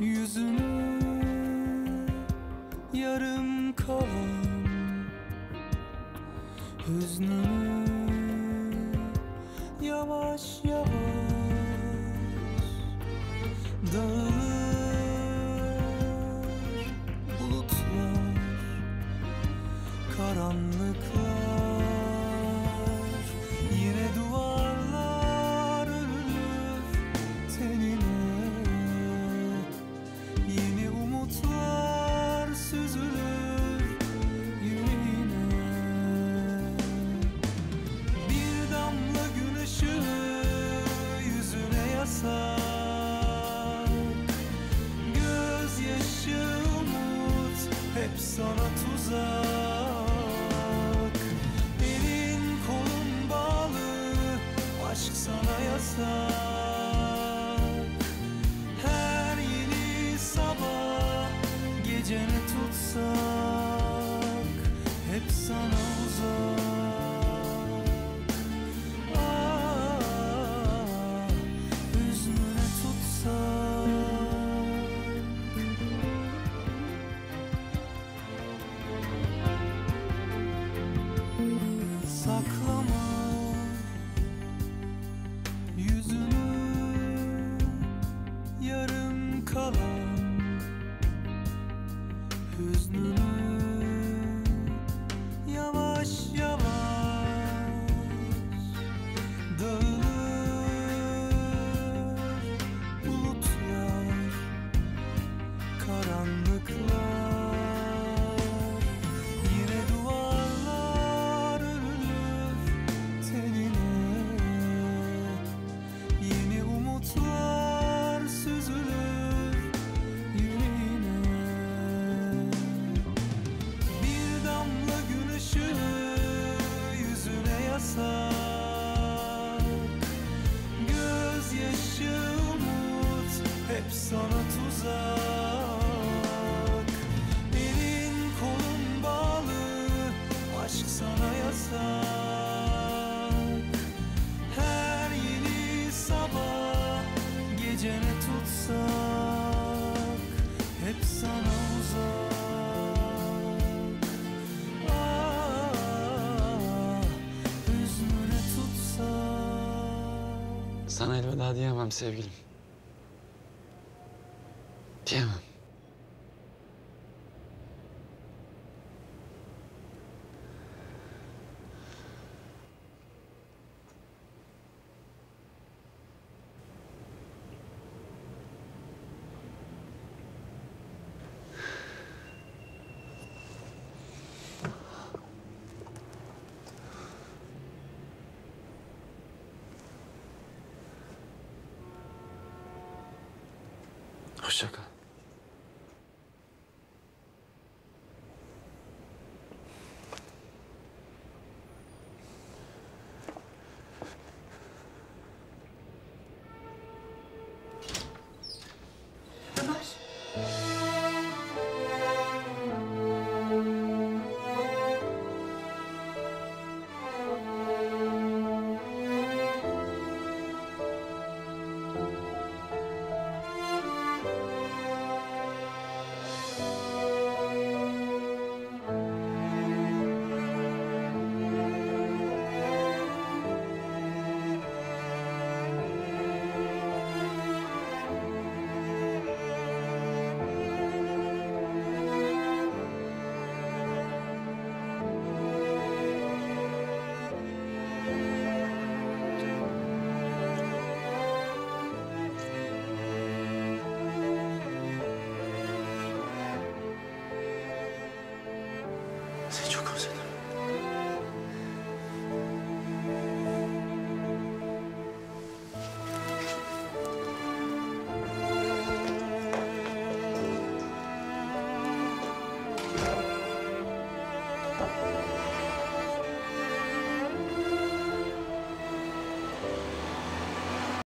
yüzünü yarım kalan hüznünü yavaş yavaş dağıl saklama Gecene tutsak hep sana uzak. Ah, Hüznüne tutsak. Sana elveda diyemem sevgilim. Diyemem. Hoşça kal.